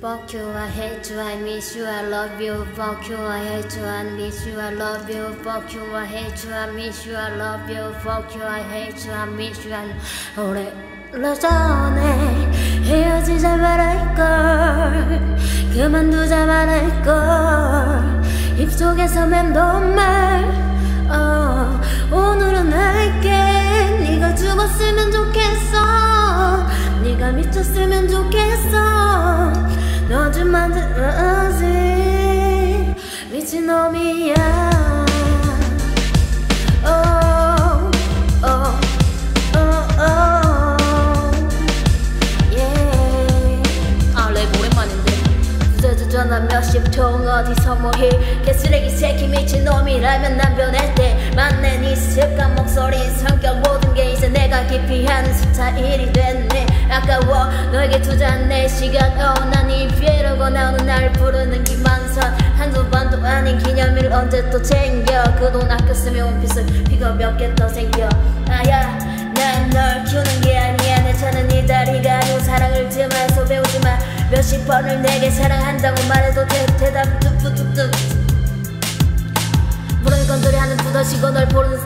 Fuck you, I hate you, I miss you, I love you. Fuck you, I hate you, I miss you, I love you. Fuck you, I hate you, I miss you, I love you. Fuck you, I hate you, I miss you, I 오래 전에 헤어지자 말할걸 그만두자 말할걸 입속에서 맴돈 말 어, 오늘은 할게 네가 죽었으면 좋겠어 네가 미쳤으면 좋겠어 전화 몇십 통 어디서 뭐해 개쓰레기 새끼 미친놈이라면 난 변했대 맞네 네 습관 목소리 성격 모든 게 이제 내가 기피하는 스타일이 됐네. 아까워 너에게 투자한 내 시간. 어난이 피해려고 나오는 날 부르는 기만선. 한두 번도 아닌 기념일 언제 또 챙겨? 그 돈 아껴 쓰면 원피스 피가 몇 개 더 생겨? 아야 난널 몇십 번을 내게 사랑한다고 말해도 대, 대답 뚝뚝뚝뚝. 물은 건드리 하는 두더시고 널 보는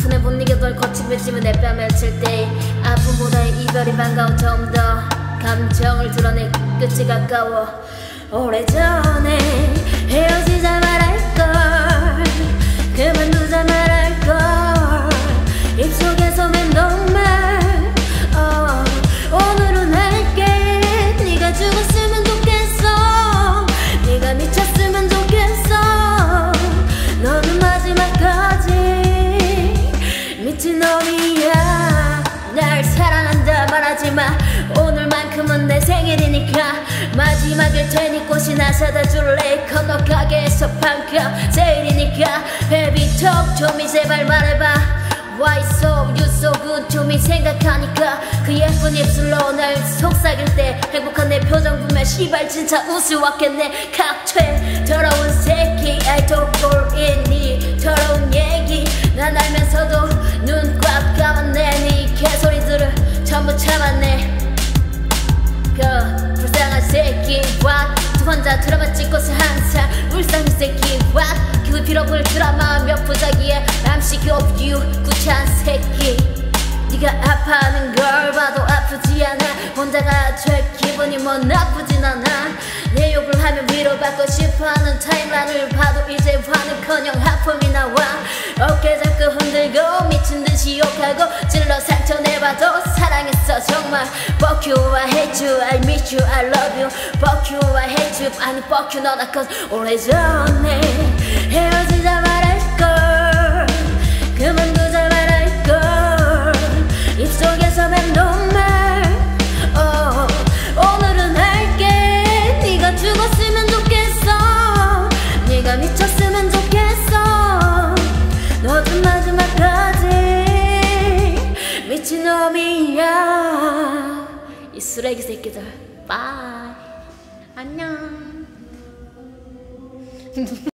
손에 못 이겨 널 거친 맺으면 내 뺨에 칠때 아픔보다 이별이 반가워 좀더 감정을 드러내 끝이 가까워. 오래전에 헤어지자 말할 미친 놈이야. 날 사랑한다 말하지마. 오늘만큼은 내 생일이니까 마지막일 테니 꽃이나 사다 줄래? 건너 가게에서 반값 세일이니까 베비톡 좀이 제발 말해봐. Why so you so good me? 생각하니까 그 예쁜 입술로 날 속삭일 때 행복한 내 표정 보면 시발 진짜 웃을 왔겠네. 각퇴 더러운 새끼 I don't fall 전부 참았네. 그 불쌍한 새끼 what 두 혼자 드라마 찍고서 항상 울상한 새끼 what 그 빌어볼 드라마 몇 부작이에 I'm sick of you 구차한 새끼. 네가 아파하는 걸 봐도 아프지 않아. 혼자가 될 기분이 뭐 나쁘진 않아. 내 욕을 하면 위로받고 싶어하는 타임라인을 봐도 이제 화는커녕 하품이 나와. 어깨 잡고 흔들고 미친 듯이 욕하고 찔러 사랑했어 정말 Fuck you I hate you I miss you I love you Fuck you I hate you 아니 fuck you 너나 cause 오래전에 헤어지자 말 쓰레기 새끼들. 빠이. 안녕